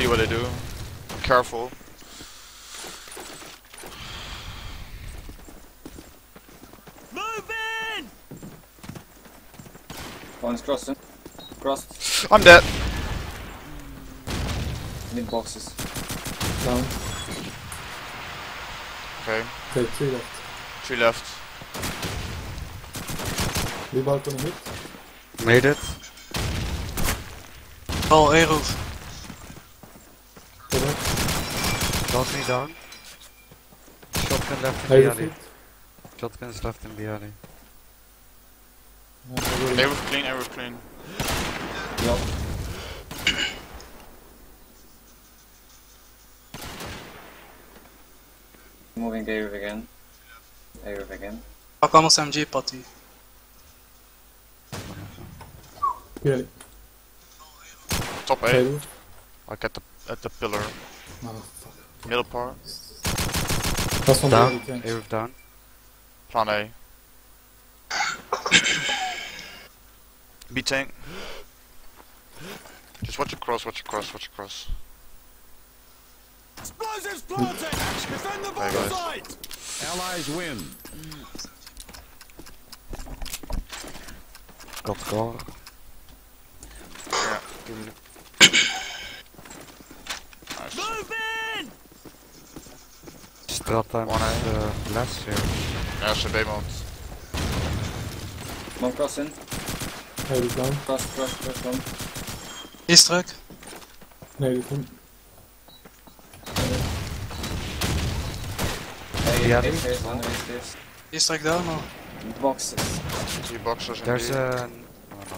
see what I do. Careful. Move in! One's crossing. Eh? Crossed. I'm dead. Mid boxes. Down. Okay, Okay, three left. three left. Die balcony hit. Made it. Oh, A roof. Correct. Balcony down. Shotgun left in Hey, the roof alley. hit. Shotgun's left in the alley. Yeah, I will- They were clean, they were clean. Yup. Moving A roof again. A roof again. Pak anders MG patty. Really. Top Hey, A, roof. like at the at the pillar, Oh, fuck. Middle part. That's one Down. really tank. A roof down. Plan A. B tank. Just watch your cross, watch your cross, watch your cross. Explosives planted! Defend the Hey, bomb site! Allies win. Got car. Yeah. Nice. Move in! Strat time One is uh, less here. Ja, ze B mount. One crossing. Hey, roof down. Cross, cross, cross one. Is druk. Nee, roof hem. Hey, Yeah, A die- stairs, one A stairs. Is druk down or? Boxes. Die boxers en There's die. a... Oh no.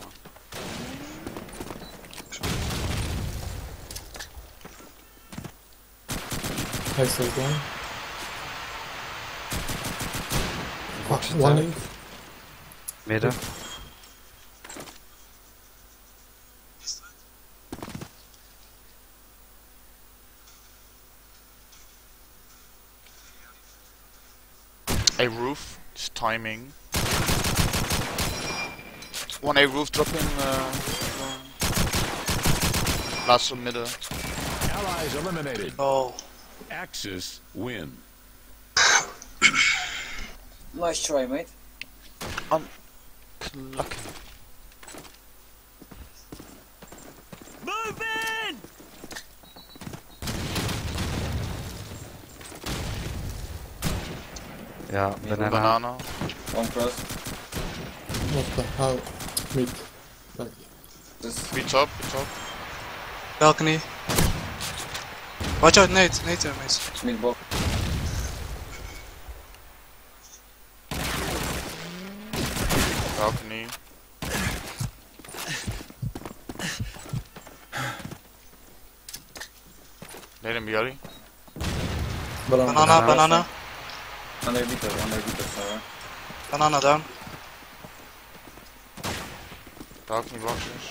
Hij staat down. Box Fuck, one attack. link. Midden. A roof. It's timing. One A roof dropping. Uh, laatste middle. Allies eliminated. Oh. Axis win. Nice try, mate. Lucky. Move in! Ja, banana. Banana. One cross. What the hell? Mid. Back. Just B top, B top. Balcony. Watch out, Nate. Nate, uh, mates. mid box. Balcony. Need hem bij jullie. Banana. Banana, banana. Under beater, under beater, sorry. Banana down. Balcony boxes.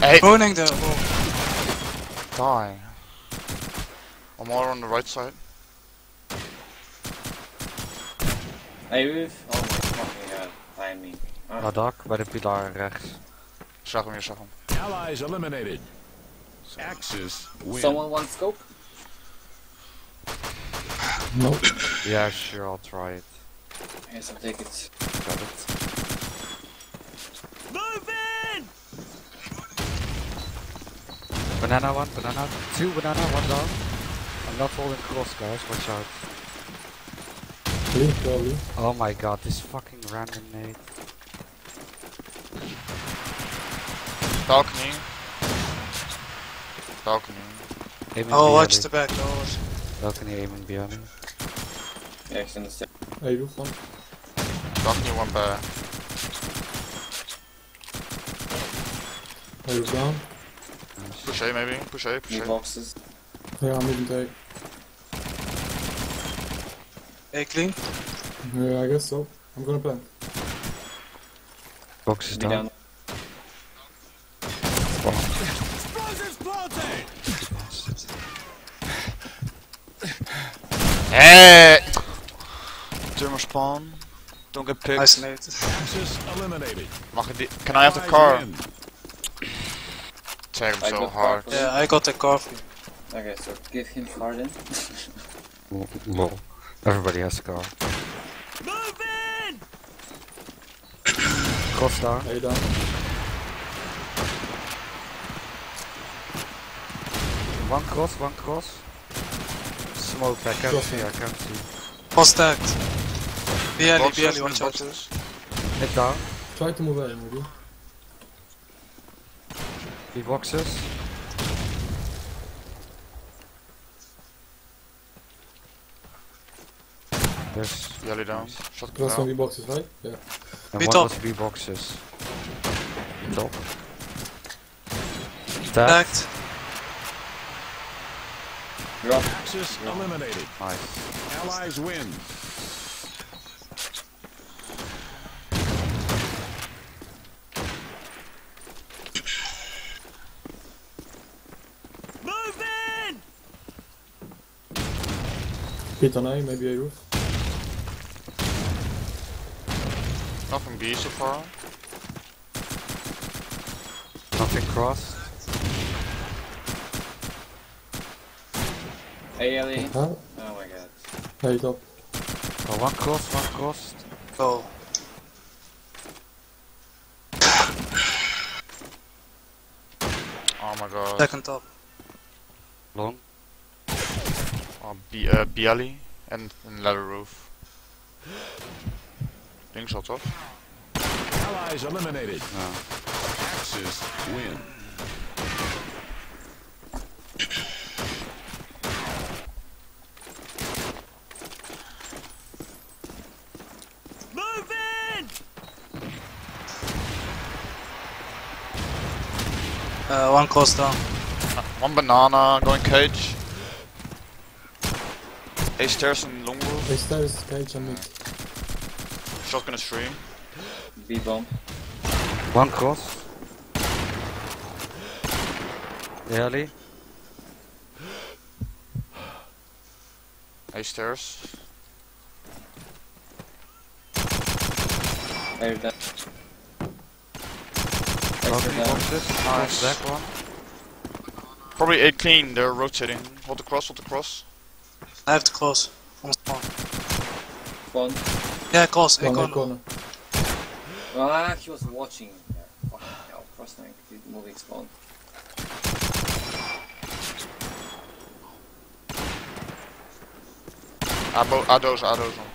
Hey! Woning there. Oh. Die. One more on the right side. Hey, roof. Oh my fucking god. Me. Ah. Dak, bij de pilaar rechts. Zag hem, je zag hem. Allies eliminated. Axis win. Someone want scope? No. Yeah, sure, I'll try it. Yes, I'll take it. Got it. Move in! Banana one, banana two, banana one down. I'm not holding cross, guys. Watch out. Link, probably. Oh my god, this fucking random nade. Balcony. Balcony. Aiming Oh, watch the back doors. me. Balcony aiming behind me. Yeah, it's in the stairs. Hey, roof one. Balcony one bij. Hey, roof down. Push A maybe. Push A, push Mid A. boxes. Yeah, mid and A clean. Yeah, I guess so. I'm gonna plant. Box is Be down. down. Explosives planted! Hey! Thermal spawn. Don't get picked. Nice Nate. Eliminated. Mag ik die? Can I have the car? win. Tag him I so hard. Yeah, I got the coffee. Okay, so give him Harden. Lol. Everybody has to go. Move in! Cross down. A down. One cross, one cross. Smoke, I can't Cross see, down. I can't see. All stacked. BLE, Boxes, BLE, mid watch out. boxes. Down. Try to move A maybe. B boxes. There's Yelly down. Shot Last one down. B boxes, right? Yeah. and B one top. was B boxes. Top. Tag. Stacked. Drop. Axis eliminated. Nice. Allies win. Move in! Hit on A, maybe A roof. Nothing B so far. Nothing crossed. ALE. Huh? Oh my god. A top. Oh, one cross, one crossed. Go. Oh my god. Second top. Long. Oh, B, uh, Bialy and, and ladder roof. Linkshot toch? Allies eliminated. No. Axis win. Uh, one close down. One banana going cage. A stairs and long roof. A stairs, cage and mid. Shotgun is free. B bomb. One cross. Early. A stairs. Air that. Cross Extra B down. boxes. Nice. Back one. Probably A clean, they're rotating. Hold the cross, hold the cross. I have to close. From spawn. Spawn. Yeah, close. One A corner. corner. Ah, he was watching. Yeah. Fucking hell. Cross tank. He's moving spawn. Abo, Ado's, Ado's on.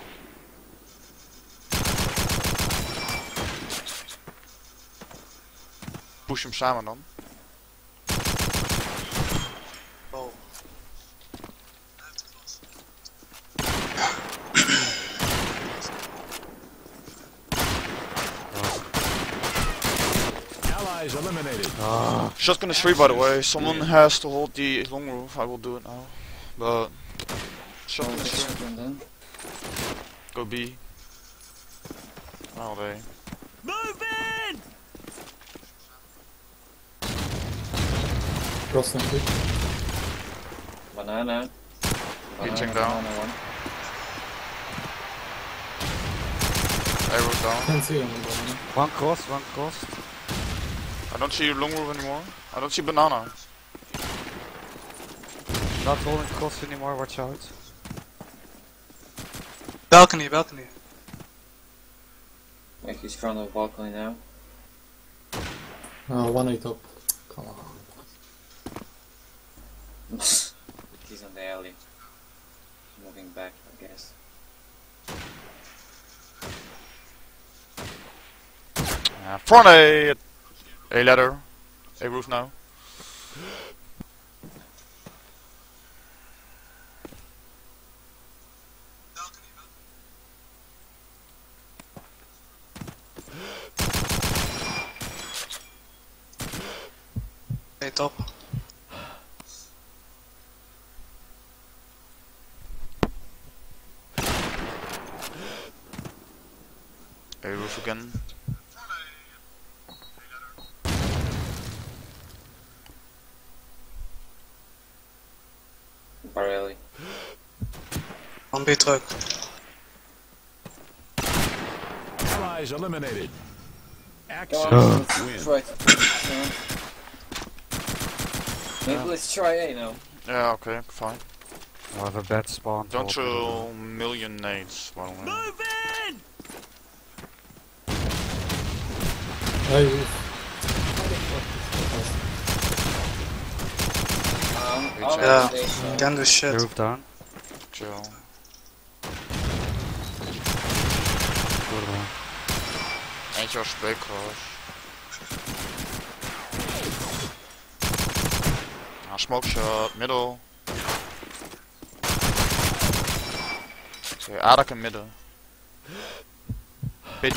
Push hem samen dan. Shotgun is free by the way. Someone has to hold the long roof. I will do it now. But shotgun is free. Go B. All day. Move in! Cross and quick. Banana. Hitching Banana, down. banana one. Arrow down. Can't see anyone. one cross, one cross. I don't see long roof anymore. I don't see banana. Not holding cross anymore, watch out. Balcony, balcony. Like he's front of balcony now. Uh, one A top. Come on. he's on the alley. Moving back, I guess. Uh, front A. A ladder. A roof now. A top. A roof again. Barely. One B truck. Allies eliminated. Go Axis on. win. Try to. Maybe let's try A now. Yeah, okay, fine. I have a bad spawn. Don't so- throw million nades, by the way. Move in! Hey, roof. Um, Good I'll job. do this, uh, Can do shit. Roof down. Chill. Good one. Eentje was spray cross. Ah, smoke shot, middle. Okay, Adak in middle. Bit.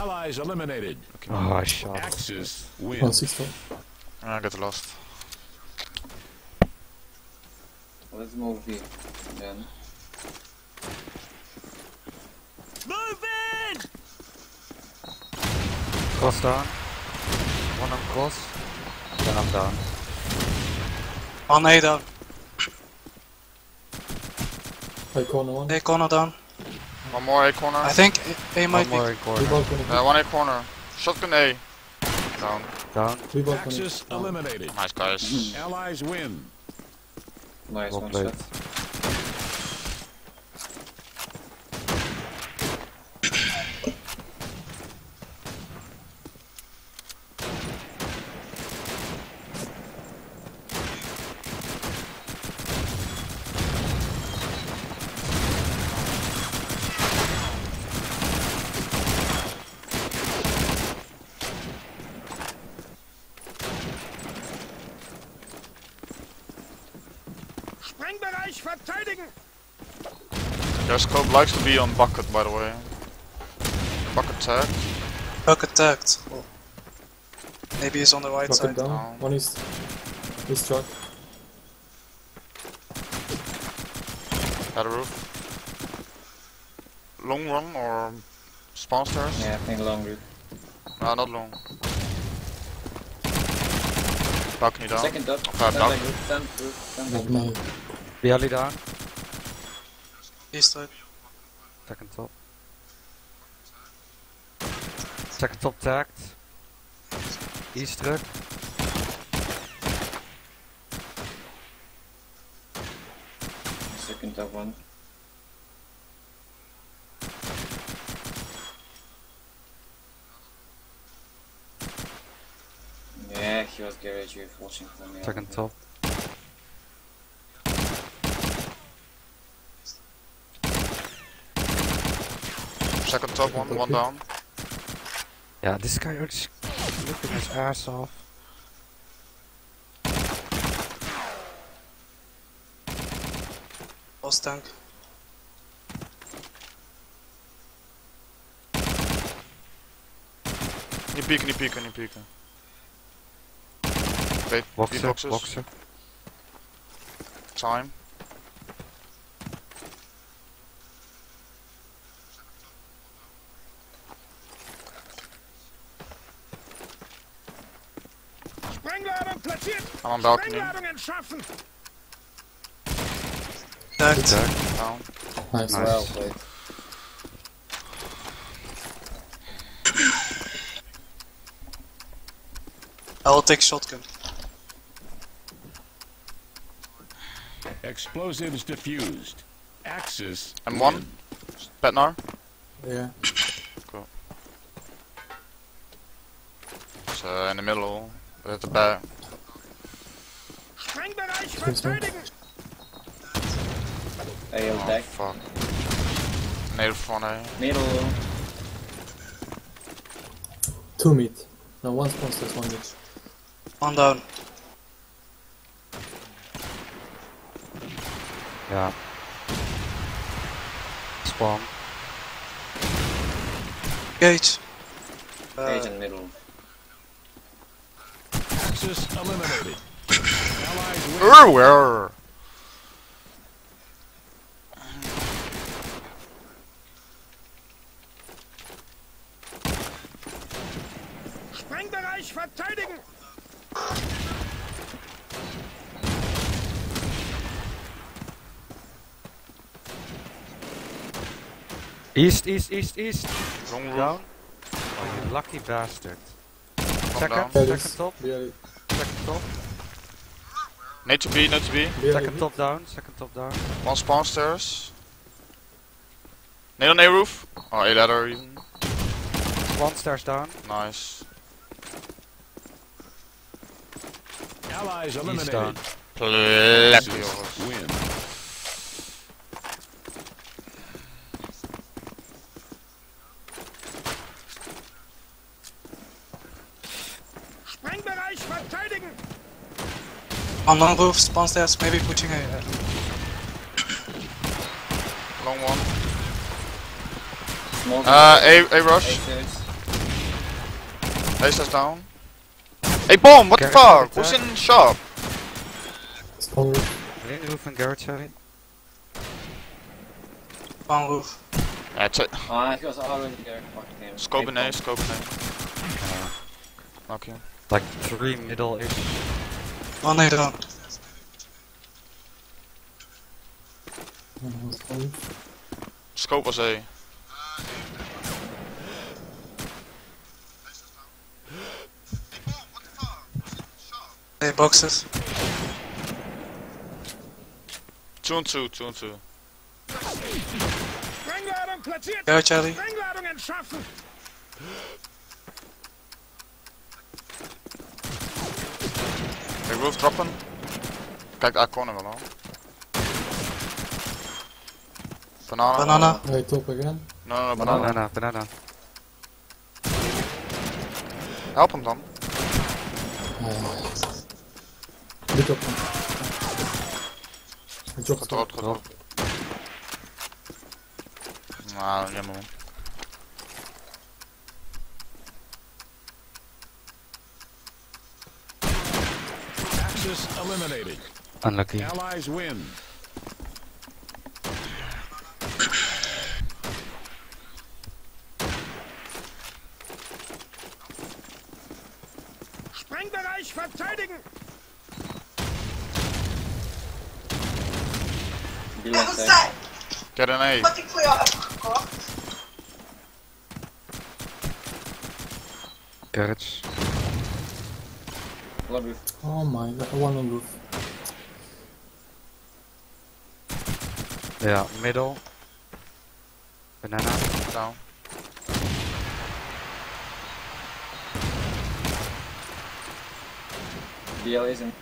Allies eliminated. Okay, Oh, I shot. Axis win. 160. I got lost. Let's move B then. Move in! Cross down. One on cross. Then I'm down. One A down. Hey, corner one. A corner down. One more A corner. I think A, A One might be. more in Three corner. Uh, one A corner. Shotgun A. Down. Down. Three balcony. Axis eliminated. Nice guys. Allies win. Nice Well one played. shot. Sprengbereich verteidigen! Their scope likes to be on bucket, by the way. Bucket tag. Buck attacked. Oh. Maybe he's on the right Bucket side. down. down. One is. Is truck. At the roof. Long run or spawn stairs? Yeah, I think long route. No, not long. Balcony down. Second up. Okay, Stand down. like roof, stand roof, stand Not like. Barely down. East side. Second top. Second top tagged. East truck. Second up one. Yeah, he was garage roof watching for me. Second top. Second top one, one down. Yeah, this guy is looking his ass off. Lost tank. Niet pieken, niet pieken, niet pieken. Wait, Boxer, boxes. boxer. Time. Platziert! I'm on balcony. Sprengladung entschaffen! Tagged. Tag. Down. Nice. Nice. Well played. I will take shotgun. Explosives diffused. Axis And one. win. Petnar. Yeah. It's uh, in the middle. At the back. Sprengbereich Thanks, man. verteidigen! AO Oh deck. fuck. Nail front A. Middle. Two mid. No, one spawn stairs, one mid. One down. Yeah. Spawn. Gate. Uh, Cage and middle. Axis eliminated. Allies. Everywhere! Sprengbereich verteidigen! East, east, east, east. Long roof. Down. Oh, you lucky bastard. Come Second, down. There second top, Yeah, second top. Need to be, need to be. Second top down, second top down. One spawn stairs. Need on A roof. Or A ladder even. One stairs down. Nice. Allies eliminated. Pleppy On long roof, spawn stairs, maybe pushing a. Uh, Long one. Small. Uh, A, A rush. Aces. Ace is down. Hey bomb, what the fuck? Who's attack. in shop? Spawn roof. Main roof and garage area. long roof. That's it. Ah, he was already there. Scope in A, scope in A. Okay. Like three middle-ish. One A down. Uh, spawn roof. Scope was A. A boxes. Two and two, two and two. Sprengladung platziert. Garage alley. Sprengladung entschaffen. Hey, roof droppen. Kijk, daar corner wel al. Banana. Banana. Hey, top again. No, no, no, banana. Banana, banana. Help hem dan. Uh, big up one. I dropped Gaat one. erop, gaat erop. Nou, jammer man. Axis eliminated. Unlucky. Allies win. Sprengbereich verteidigen. Get an A. Garage. Low roof. Oh my god, one on roof. Yeah, middle. Banana. Down. BL is in.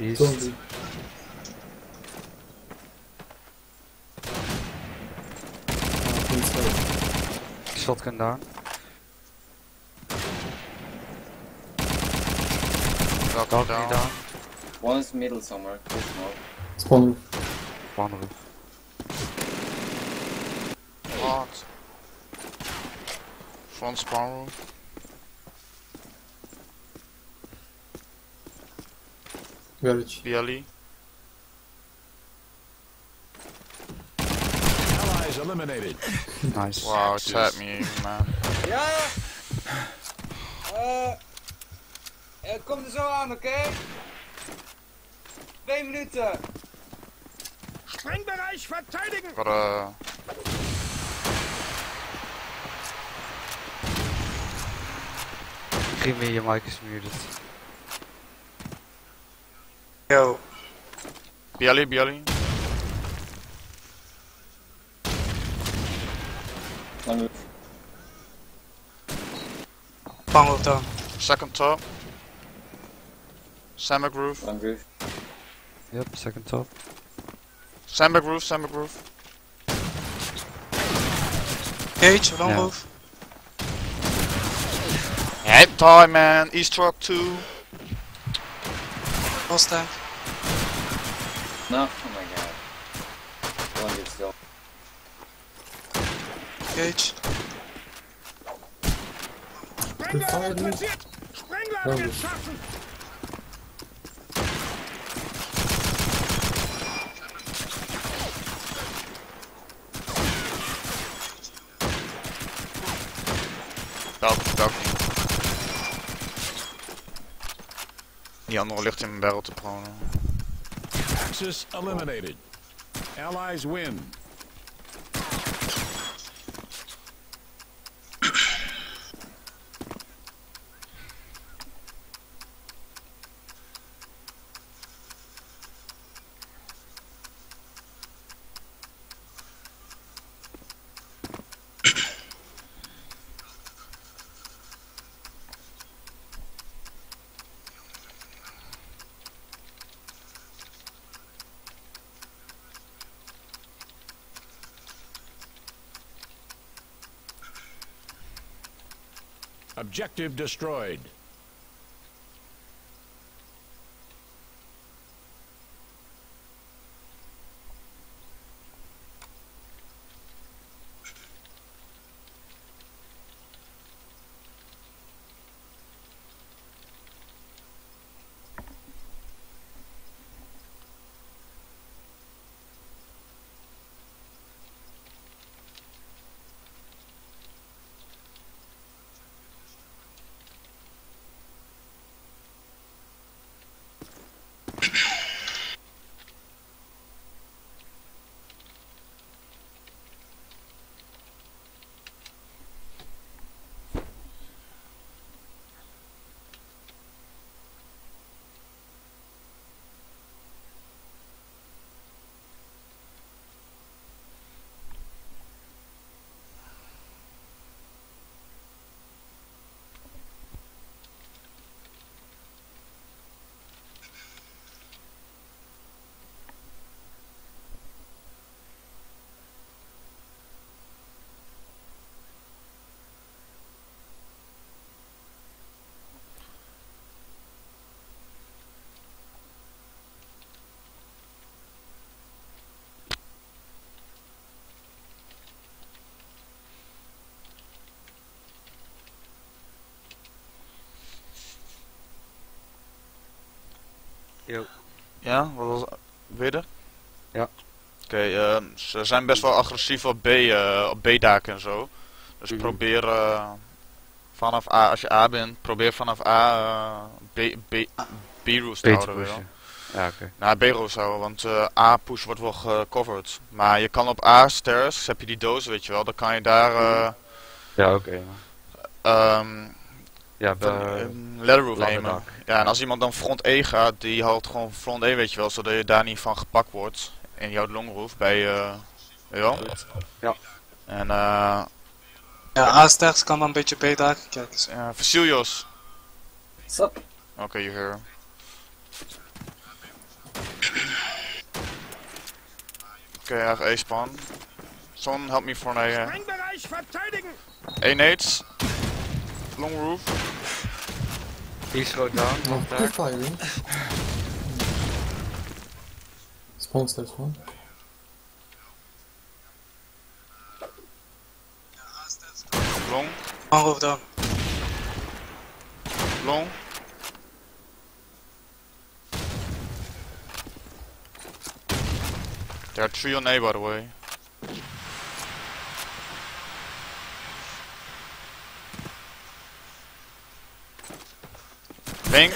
East. Don't be. Uh. Shotgun down. Balcony Balcony down. down. One's middle somewhere. Two small. Spawn roof. One roof. What? Front spawn room. Garage. BLE. Allies eliminated. Nice. Wow, Axis. tap me, man. Ja! Eh. Het komt er zo aan, oké? Twee minuten! Sprengbereich verteidigen. Give me your mic is muted. Yo. Long roof. Long roof down. Second top. Sandbag roof. Long roof. Yep, second top. Sandbag roof, sandbag roof. Cage, long Yeah. roof. Head time, man. East truck 2. Lost tank. No. Oh my god. One is still. Cage. Sprengladung Gefallen. platziert. Sprengladung oh. Die andere ligt in mijn barrel te pronen. Axis eliminated. Allies win. Objective destroyed. Ja, wat was Weer? Ja. Oké, ehm, ze zijn best wel agressief op B, eh, op B-daken en zo. Dus Mhm. probeer eh, vanaf A, als je A bent, probeer vanaf A eh, B, B, B-roos te houden. Ja, oké. Nou, B-roos houden, want A-push wordt wel gecoverd. Maar je kan op A-stairs, heb je die doos, weet je wel, dan kan je daar Ja, oké. ehm Ja, bij ehm, ladder roof ladder aimen. dak. Ja, en als iemand dan front E gaat, die houdt gewoon front E, weet je wel, zodat je daar niet van gepakt wordt. En houdt long roof bij, eh weet je wel? Ja. En eh, Ja, A-sters kan dan een beetje B-daken. Kijk eens. uh, Vasilios. What's up? Okay, you hear. Okay, I have A spawn. Someone help me an A. uh! A nades. Long roof. He's slowed down. Oh, One they're firing. Spawn stairs one. Long. One roof down. Long. There are three on A by the way. Pink.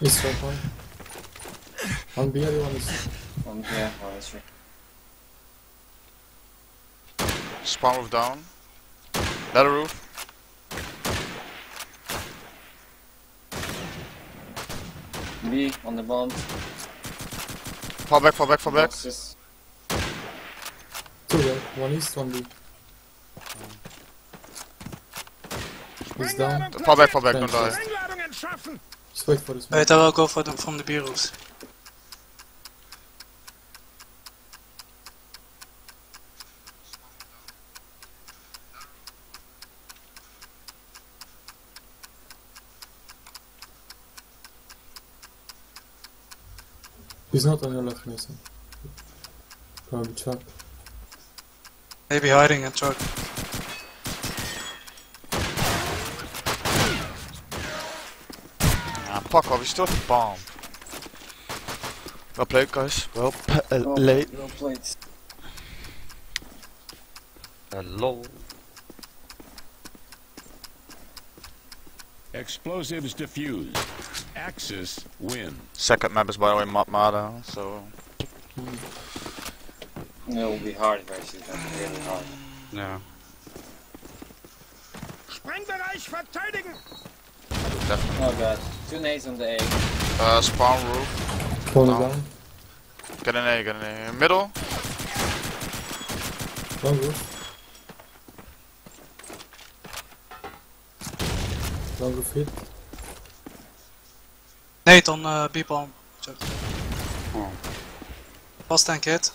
East right one. One B, other one is Um, yeah, oh, that's right. Spawn roof down. Ladder roof. B on the bomb. Fall back, fall back, fall back. Boxes. two there. One east, one B. He's down. Fall back, fall back, don't die. Just wait for this. Wait, I will go for the, from the B-roofs. He's not on your left, Mason. Probably Chuck. Maybe hiding in truck. Fuck off, you still have the bomb. Well played, guys. Well Oh, played. Well played. Hello. Explosives defused. Axis win. Second map is by the way Matmata, so It will be hard if I shoot them. Really hard. Yeah. Sprengbereich verteidigen! Oh god. Two nades on the A. Uh, spawn roof. One Oh. down. Get an A, get an A. Middle. One roof. One roof hit. Nate on uh, B-bomb. Oh. Fast tank hit.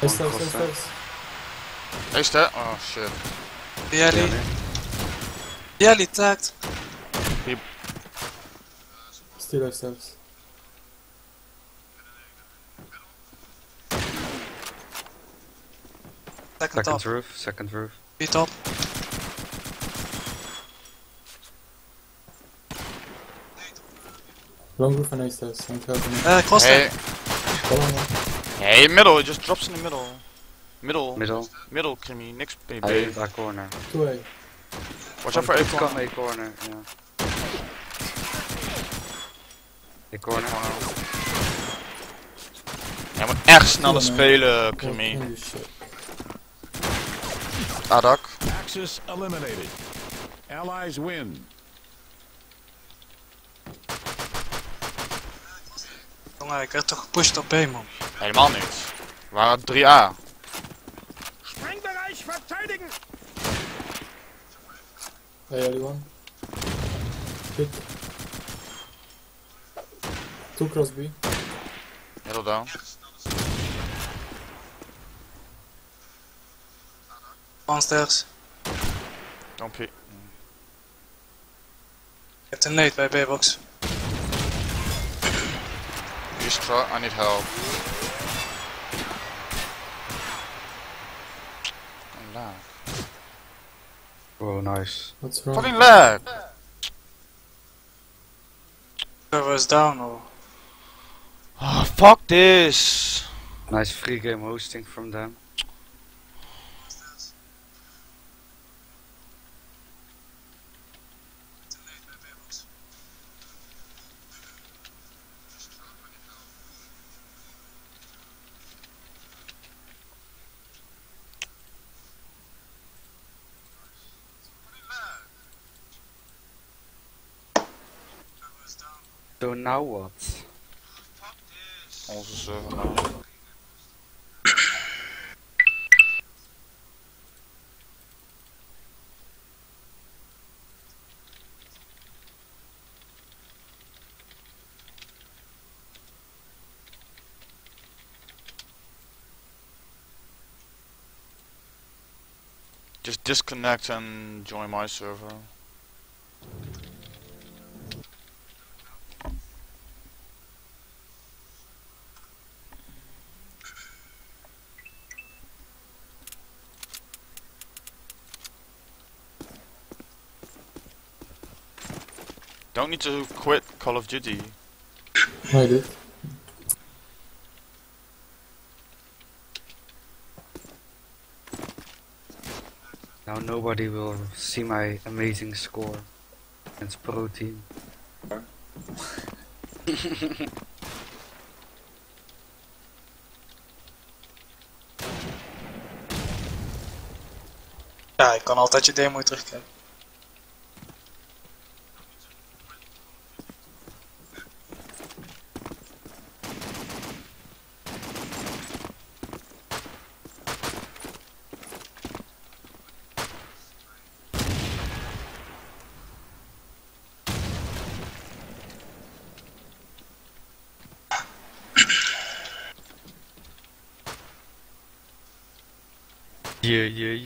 Hey, stairs, stairs, stairs. Is that? Oh shit. Bialy. Bialy tagged. Still have stairs. Second top. Second roof, second roof. B top. Long roof and A stairs. I'm helping. Uh, cross Hey, tank. Come on, man. hey, middle. It just drops in the middle. Middle. Middle. Middle, Kimmy. Niks I baby. that corner. Two A. Watch out for A It's corner. come A corner, yeah. A corner. Jij moet echt sneller spelen, shit? Adak. Axis eliminated. Allies win. Jongen, ik werd toch gepusht op B man. Helemaal niet. We waren 3A. Sprengbereich verteidigen! Hey, anyone? Hit. Two cross B. Middle down. Downstairs. Don't peek. Je hebt een nade B-box. He's try. I need help. Oh, lag. Oh, nice. What's wrong? Fucking lag! Server is down or... Oh, fuck this! Nice free game hosting from them. So now what? Onze server nou. Just disconnect and join my server. Don't need to quit Call of Duty. I did. Now nobody will see my amazing score against pro team. Ja, ik kan altijd je demo terugkijken.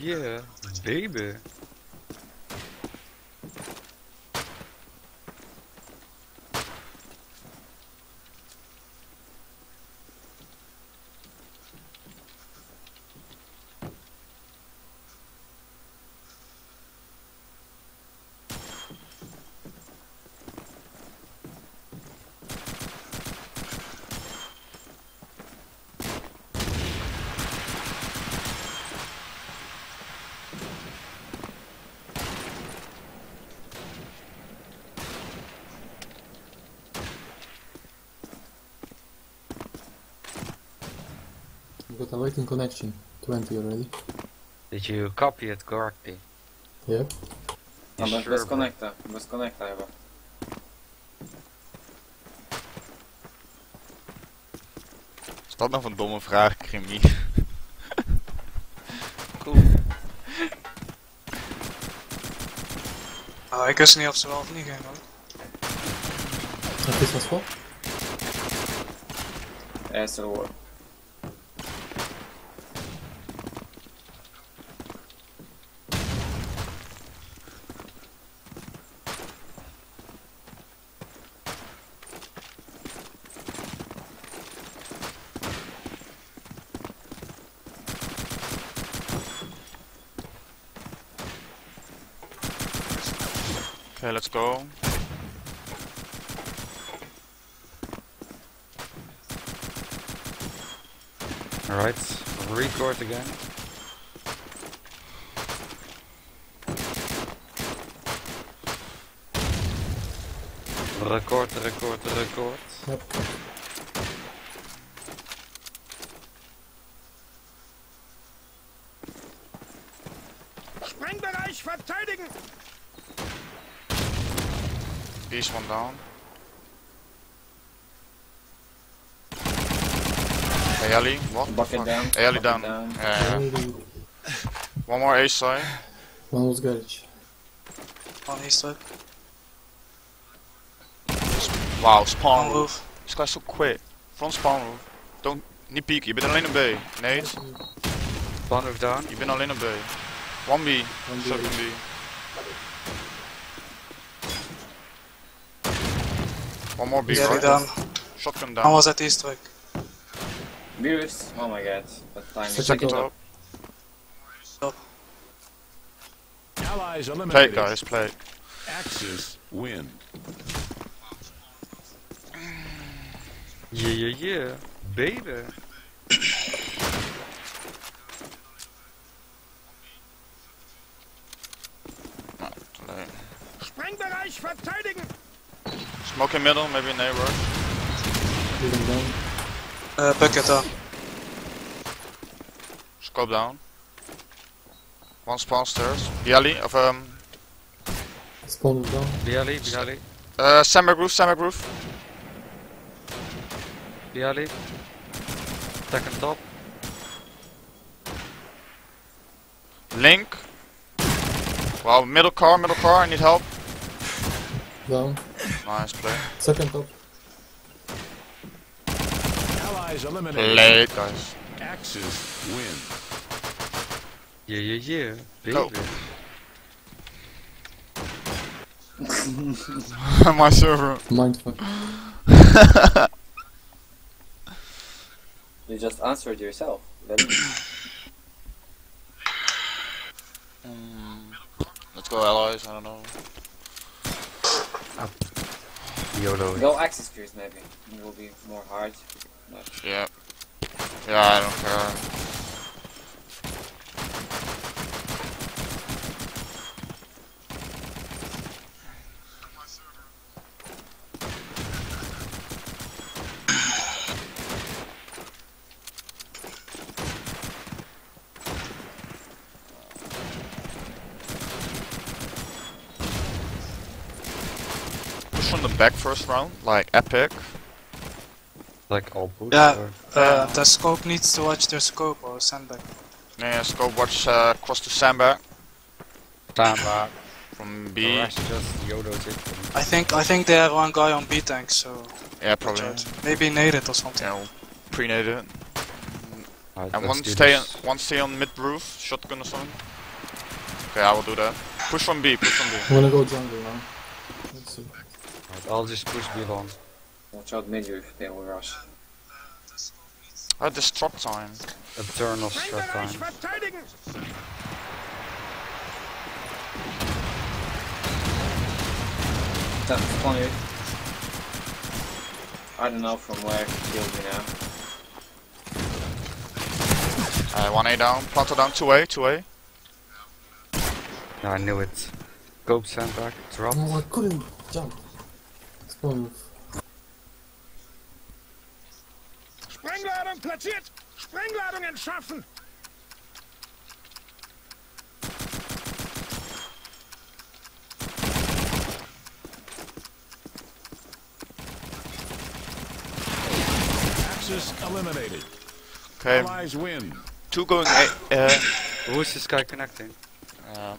Yeah, baby. I've got a waiting connection. 20 already. Did you copy it correctly? Yep. You Ah, bez, sure, bez bro? connecta, bez connecta chyba. Is dat nou voor een domme vraag, Krimi? Cool. Ah, ik wist niet of ze wel of niet gingen hoor. That is as well? Eerste hoor. Okay, let's go. Alright, record again. Record, record, record. Yep. Sprengbereich verteidigen! East one down. Hey Ali, what? the Bucket fuck? down. Hey Ali down. down. Yeah, yeah. One more A side. one was garage. Van east side. Wow, spawn roof. roof. This guy's so quick. Front spawn roof. Don't, niet pieken, je bent alleen op B. Nee, One roof down. je bent alleen op B. 1B, One B. 7B. One more B, Yeah, right? down. Shotgun One down. was at east strike. Beerus. Oh my god. That time is Second Second top. Allies Play eliminated. guys, play. Axis win. Yeah, yeah, yeah. Baby. Sprengbereich verteidigen! Smoke in middle, maybe neighbor. Uh, bucket down. Scope down. One spawn stairs. Bialy, of um, Spawn down. Bialy, Bialy, uh, sandbag roof, sandbag roof. Bialy. Second top. Link. Wow, middle car, middle car, I need help. Down. Nice play. Second top. Allies eliminated. Play, guys. Axis win. Yeah, yeah, yeah. Baby. Oh. Go. My server. Mindfuck. You just answered yourself. That- mm. Let's go allies, I don't know. YOLO. Go axis crews maybe. It will be more hard. But Yeah. Yeah, I don't care. From the back first round, like epic. Like all boots. Yeah. or- Uh, the scope needs to watch their scope or sandbag. Yeah, let's go watch uh, cross the sandbag Stand back. from The B. just YOLO's. I think I think they have one guy on B tank, so Yeah, probably. watch out. maybe naded or something. Yeah, we'll pre-nade it. Alright, And one stay on, one stay on mid roof, shotgun or something. Okay, I will do that. Push from B, push from B. I wanna go jungle now. Let's see. Alright, I'll just push B long. Watch out mid roof, they will rush. Ah, destruct time. Eternal strat Sprengbereich time. verteidigen! Tap, spawn here. I don't know from where he killed me now. Uh, 1A down, Plato down, 2A, 2A. Yeah, I knew it. Scope sandbag, drop. No, I couldn't jump. Spawn roof. Sprengladung platziert! Sprengladung entschaffen! Axis eliminated. Okay, Allies win. two going. Uh, Who is this guy connecting? uh,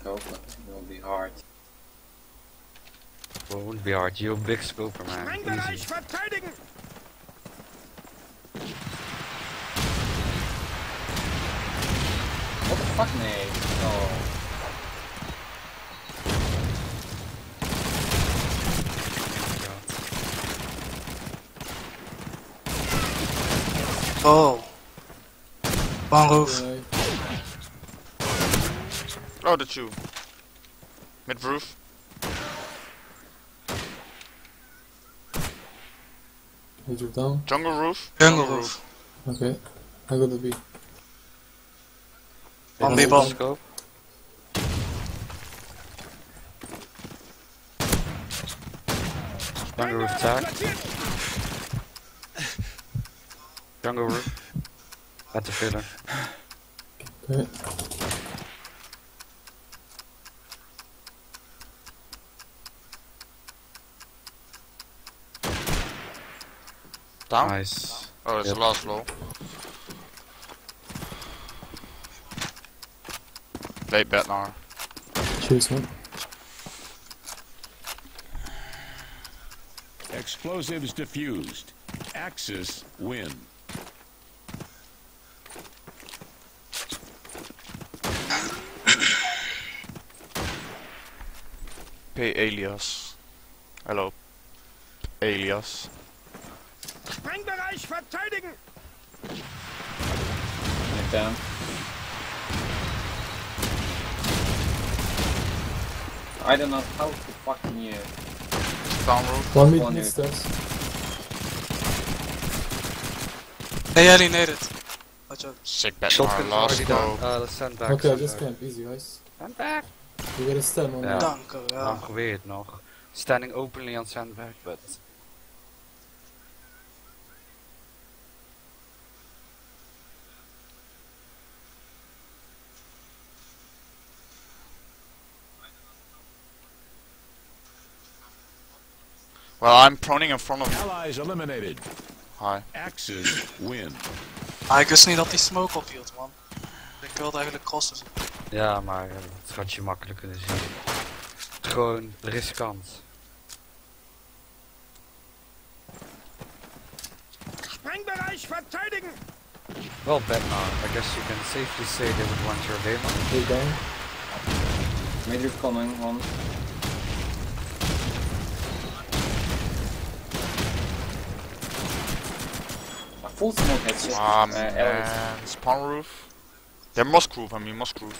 scope, but it will be hard. Well, it wouldn't be hard. You're a big scoper, man. Sprengbereich Easy. What the fuck, Nate? Oh. Oh. One roof. Right. oh, the two. Mid roof. He drove down. Jungle roof. Jungle roof. Okay. I got the B. One B bomb. Scope. Jungle roof attack. Jungle roof. That's a filler. Okay. Down. Nice. Oh, that's Yep. the last low. Late bet now. Cheers, man. Explosives diffused. Axis win. P alias. Hello. Alias. Sprengbereich verteidigen! Down. I don't know how to fucking uh, Down roof. One mid, mid here. stairs. They alienated. Watch out. Sick bet now. Shotgun's Last down. Uh, let's send back. Okay, just camp. Easy, guys. Send back. We got a stand on that. Dank u, ja. Lang geweerd nog. Standing openly on sandbag, but Well, I'm proning in front of. Allies eliminated. Hi. Axis win. Ah, ik wist niet dat die smoke ophield, man. Ik wilde eigenlijk crossen. ja, maar het had je makkelijk kunnen zien. Gewoon riskant. Sprengbereich verteidigen! Well, now. I guess you can safely say they would want your demo. They down. Major coming on. Full smoke headshot. Ah, uh, man. Spawn roof. They're mosque roof, I mean, mosque roof.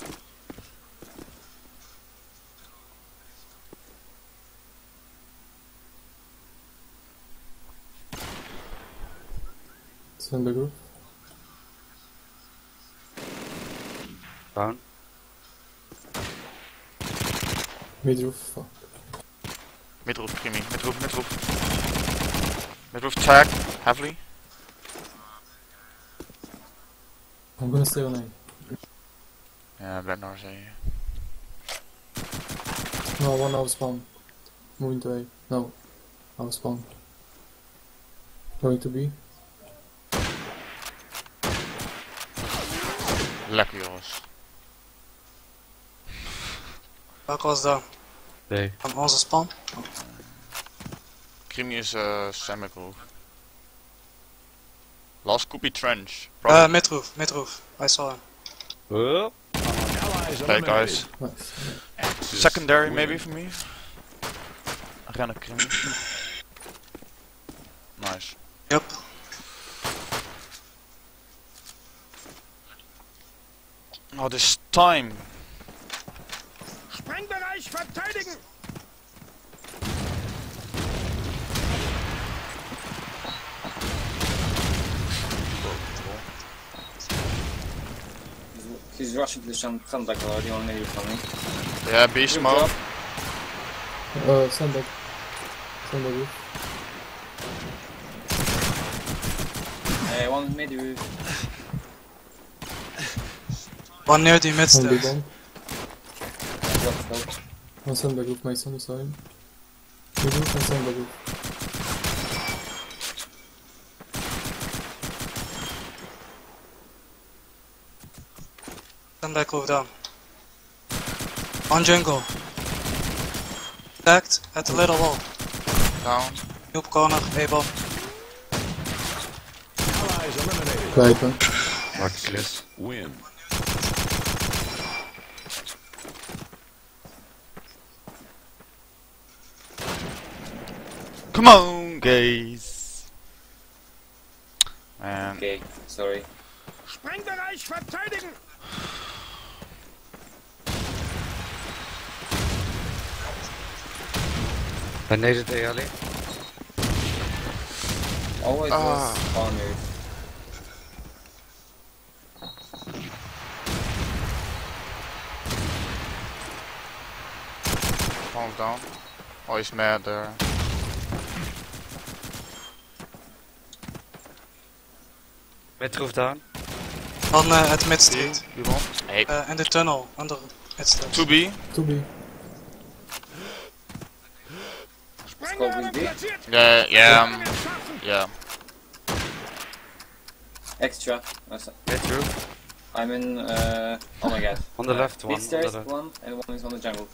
The group. Down. Mid roof. Fuck. Mid roof, Creamy. Mid roof, mid roof. Mid roof tag, heavily. I'm gonna stay on A. Ja, bet nou zei je. No, one out of spawn. Moving to A. No. Out of spawn. Going to B. Lekker jongens. Welke was dat? Nee. Van onze span? Creamy is uh, sandbag roof. Last Koopy Trench. Eh, Probably. midroof, midroof. I saw him. Hup. Allies Play guys. eliminated. Nice. Axis Secondary win. maybe for me. Rennen crimii. Nice. Yep. Oh, this time. Sprengbereich verteidigen! He's, rushing to the sun- sunback already on from me. Yeah, beast Good mode. Uh, sandbag. Sandbag roof. Uh, one mid roof. One near the mid stairs. one. Sandbag roof, Mason, sorry. Mid roof and sandbag roof. Stand back over down. On jungle. Tagged at the little wall. Down. Noob corner, A bomb. Allies eliminated. Kijken. Axis win. Come on, guys. Man, Okay, sorry. Sprengbereich verteidigen! I naded A alley. Always Ah. was spawn roof. calm down. Oh, he's mad there. Mid roof down. One uh, at mid See? street. You won? Hey, Uh, in the tunnel, under mid stairs. 2B. To be. Sprengladung B. platziert! Yeah, yeah, um, yeah. Extra. So- Mid. I'm in, uh, oh my god. On the Uh, left one. On stairs, one, and one is on the jungle.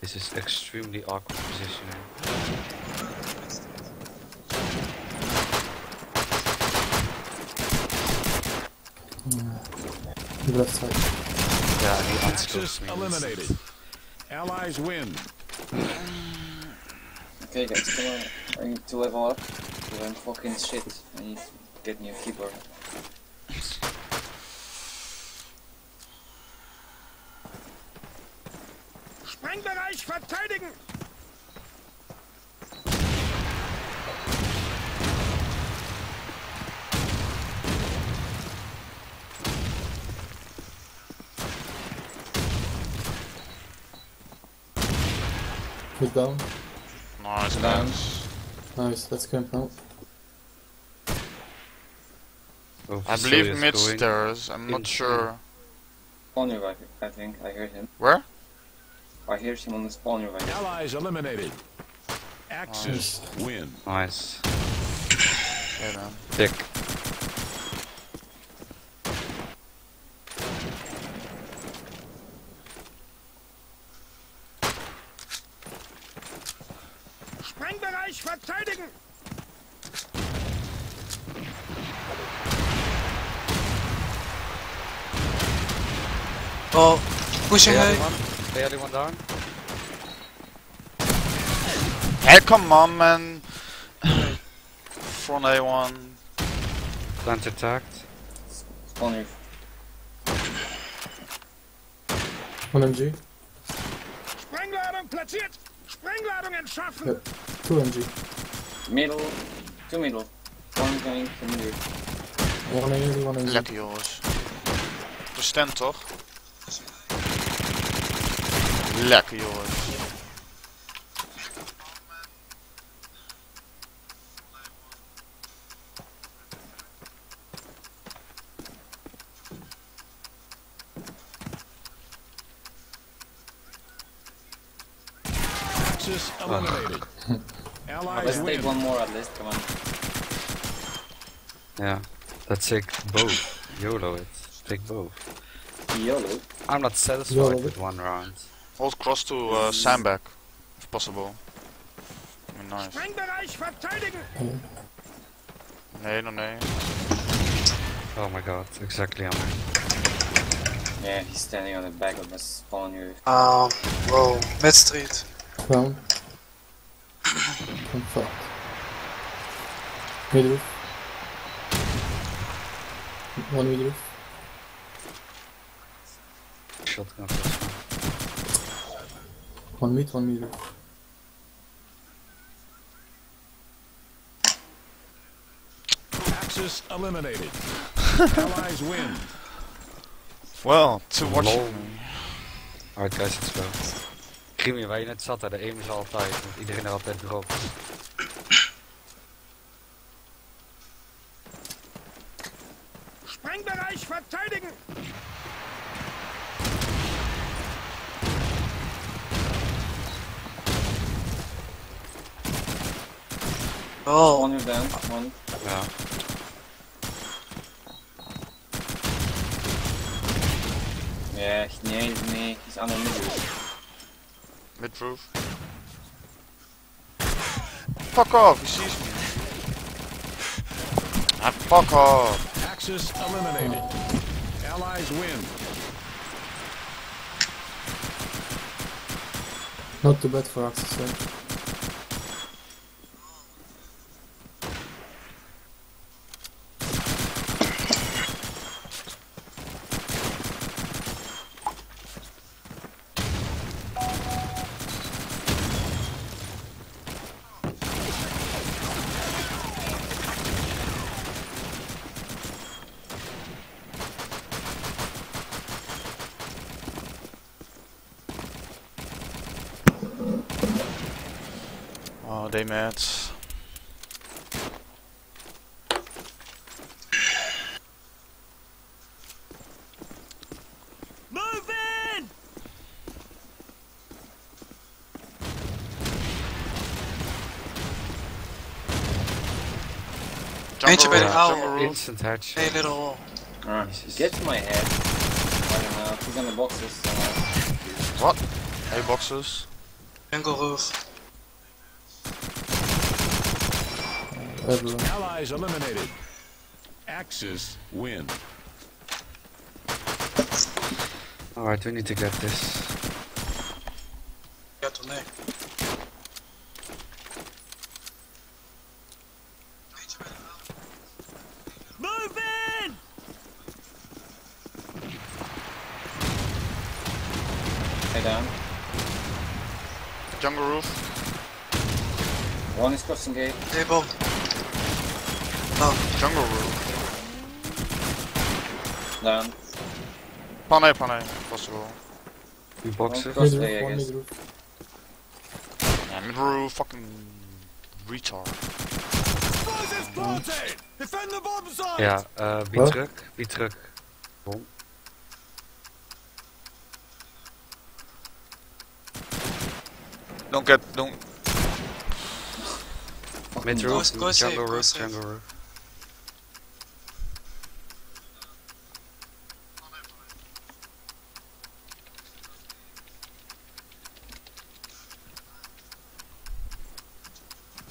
This is extremely awkward positioning. The left side. Yeah, he Axis unscopes eliminated. Allies win. Okay guys, come on. I need to level up. Because I'm fucking shit. I need to get me a keyboard. Sprengbereich verteidigen! Mid down. Nice, Down. Nice, let's camp now. Oh, I Vasilius believe mid going. stairs. I'm not sure. Spawn roof, I, I think. I heard him. Where? I hear him on the spawn roof, I. Allies eliminated. Axis win. Nice. Yeah, man. Pushing alley A. one. A alley one down. Hey, come on, man. Front A1. Plant attacked. Spawn roof. One MG. Sprengladung platziert! Sprengladungen schaffen! Ja. Two MG. Middle. Two middle. One going to mid roof. One AD, one MG. Lekker, jongens. De stand, toch? Lekker, jongens. Axis. Allies Let's win. take one more at least, come on. Yeah. Let's take both. YOLO it. Take both. YOLO. I'm not satisfied YOLO with one round. Hold cross to uh, sandbag, if possible. I mean, nice. Sprengbereich verteidigen! Nee, no, nee. Oh my god, exactly on me. Yeah, he's standing on the back of the spawn roof. Um, whoa, mid street. Down. I'm fucked. Mid roof. One mid roof. Shotgun. volgens mid, one mid roof. Axis eliminated. Allies win. Well, to watch Lol. Alright guys, let's go. Grimmy, waar je net zat, hè, de aim is altijd, want iedereen er altijd dropt. Sprengbereich verteidigen. Oh, One you down. One. Ja. Ja, nee, nee. He's on the middle. mid roof. Fuck off, he sees me. Ah, fuck off. Axis eliminated. Allies win. Not too bad for Axis, eh? They mad. Move in! Eentje bij de roof, owl. Instant headshot. hey little wall. Ah, get to my head. I don't know. He's on the boxes. Uh, What? Hey boxes. Jungle roof. Everyone. Allies eliminated. Axis win. Alright, we need to get this. Ja, toch nee. Eentje bij de owl. Move in! Head down. Jungle roof. One is crossing gate. Hey, bom. Jungle roof. Down. Panay, panay. Possible. Two One boxes. Mid A, roof, I one guess. mid roof. Yeah, mid roof. Fucking retard. Defend the bomb site! Ja, eh, wie Huh? terug? Wie terug? Bom. Don't get, don't. Mid roof, go jungle roof, jungle roof.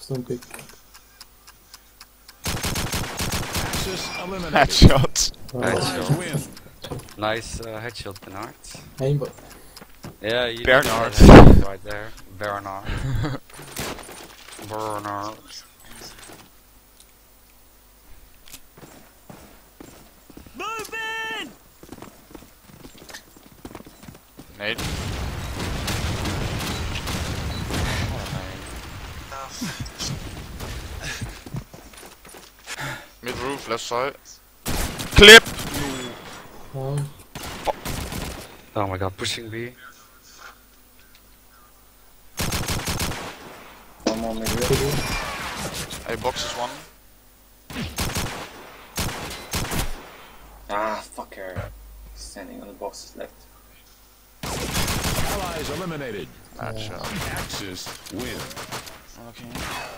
Stone pick. Axis. Headshot. Allies Headshot. win. Nice uh, headshot, Bernard. aimbot. Yeah, you Bernard. did that headshot right there. Bernard. Bernard. Move in! Nate. Mid roof, left side. Clip! Oh my god, pushing B. One more mid mid roof. Hey, box is one. Ah, fucker. Standing on the boxes left. Allies eliminated. Headshot. Axis win. Okay.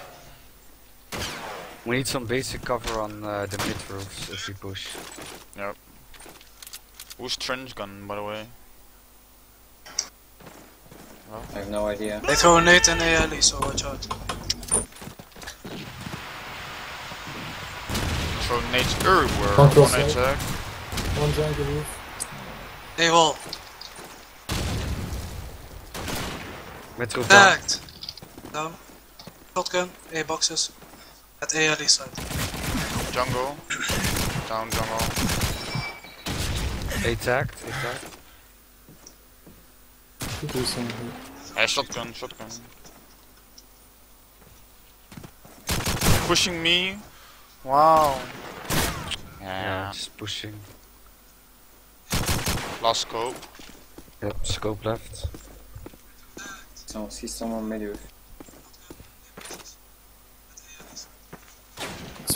We need some basic cover on uh, the mid roofs if we push. Yep. Who's trench gun, by the way? I have no idea. They throw a nade in the alley, so watch out. Throw nades everywhere. One One nade side. tag. One jungle roof. Hey, wall. Mid roof down. Tagged. Down. Shotgun. A boxes. At A alley side. Jungle. Down jungle. A tagged, A tagged. Should do something. Hey, shotgun, shotgun. Pushing me. Wow. Yeah, Yeah. just pushing. Last scope. Yep, scope left. So, see someone mid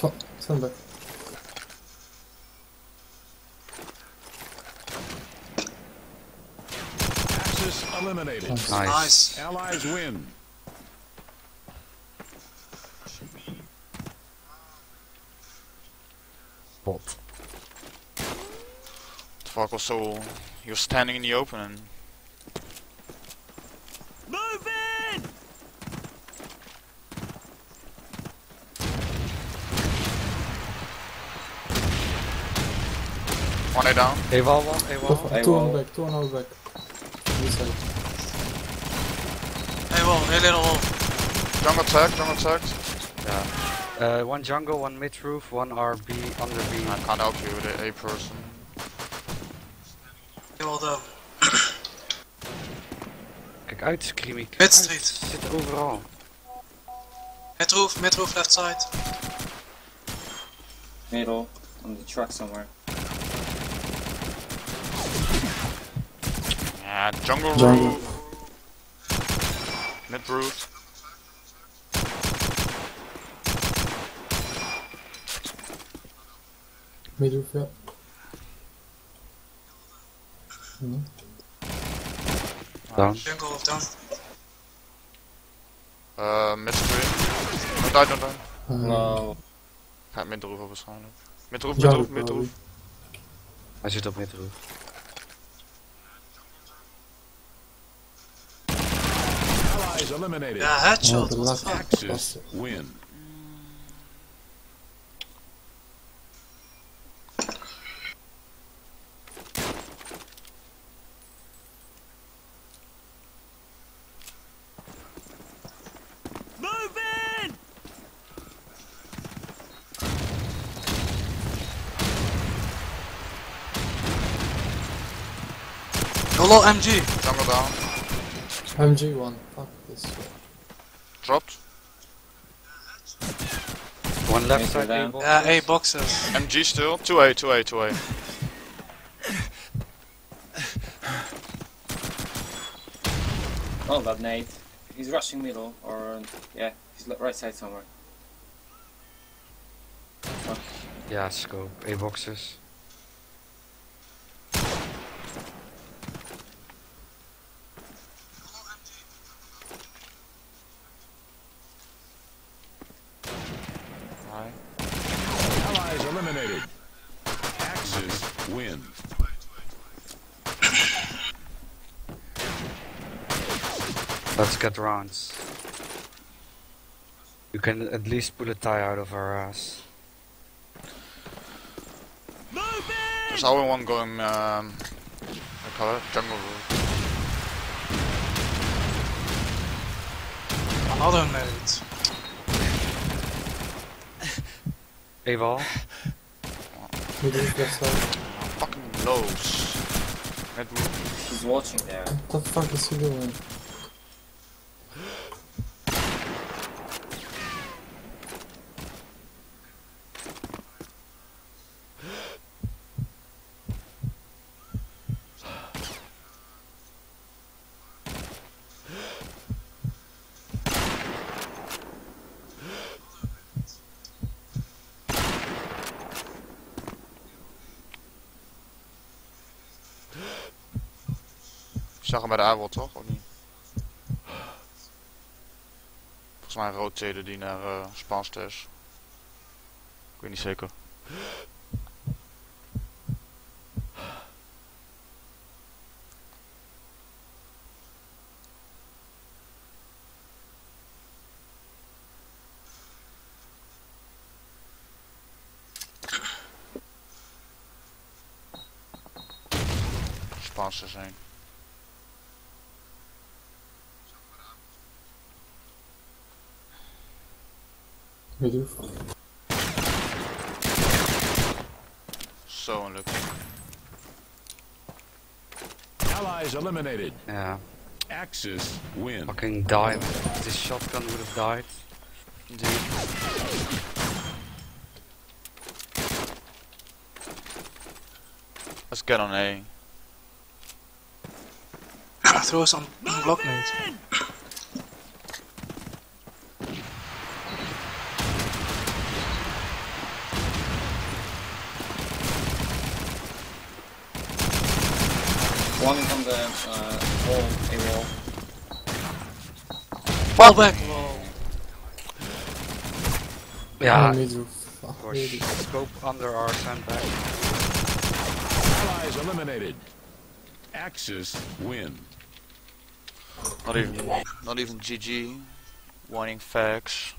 roof. Swan, back. Axis eliminated. Nice. Nice. Nice. Allies win. Bot. The fuck was so. He was standing in the open and. One A down. A wall one, A Two, wall. Hey, two on back, two on our back. This side. Hey wall, hey little wall. Jungle tagged, jungle tagged. Yeah. Uh, one jungle, one mid roof, one RB, under B. I can't help you with a, a person. Hey wall down. Kijk uit, Screamy. Mid street. Ze zitten overal. Mid roof, mid roof left side. Middle, on the truck somewhere. Yeah, jungle, Jungle. roof. Mid roof. Mid roof, yeah. Mhm. Down. Jungle roof down. Uh, mid screen. Don't die, don't die. Uh, No. Gaat mid roof op waarschijnlijk. Mid roof, mid roof, jungle mid roof. probably. Hij zit op mid roof. Eliminated. Ja, Ja, headshot. de What the fuck? Axis win. Move in! MG. Jungle down. MG1. Fuck this. Dropped. One left side, uh, A down. wall. Ja, A boxes. MG still. 2A, 2A, 2A. Oh, that nade. He's rushing middle, or um, yeah, he's right side somewhere. Ja, scope. A boxes. Right. Allies eliminated. Axis win. Let's get rounds. You can at least pull a tie out of our ass. There's always one going, um, what do call it? Jungle roof. Another nade. A wall. Mid roof left side. Fucking lows. Mid roof. He's watching there. What the fuck is he doing? Zag hem bij de aanval toch? Of niet? Volgens mij roteerde die naar uh, Spaansters. Ik weet niet zeker. Spaansters zijn. Mid roof. Zo unlucky. Allies eliminated. Ja, Axis win. fucking diamond. This shotgun would have died. Indeed. Let's get on A. Throw some block nade. One on the uh, wall, a wall. Fall back! Whoa. Ja, mid roof. Fuck, for really. scope under our sandbag. Allies eliminated. Axis win. Not even, not even GG. Whining facts.